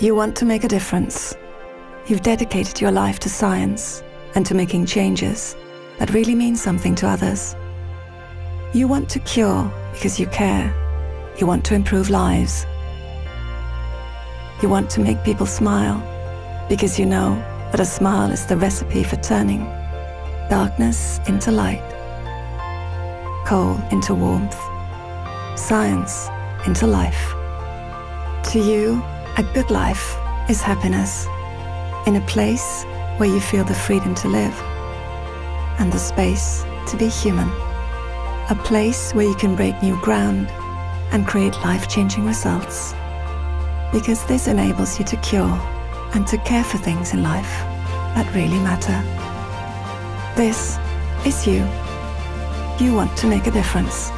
You want to make a difference. You've dedicated your life to science and to making changes that really mean something to others. You want to cure because you care. You want to improve lives. You want to make people smile because you know that a smile is the recipe for turning darkness into light, coal into warmth, science into life. To you, a good life is happiness in a place where you feel the freedom to live and the space to be human. A place where you can break new ground and create life-changing results. Because this enables you to cure and to care for things in life that really matter. This is you. You want to make a difference.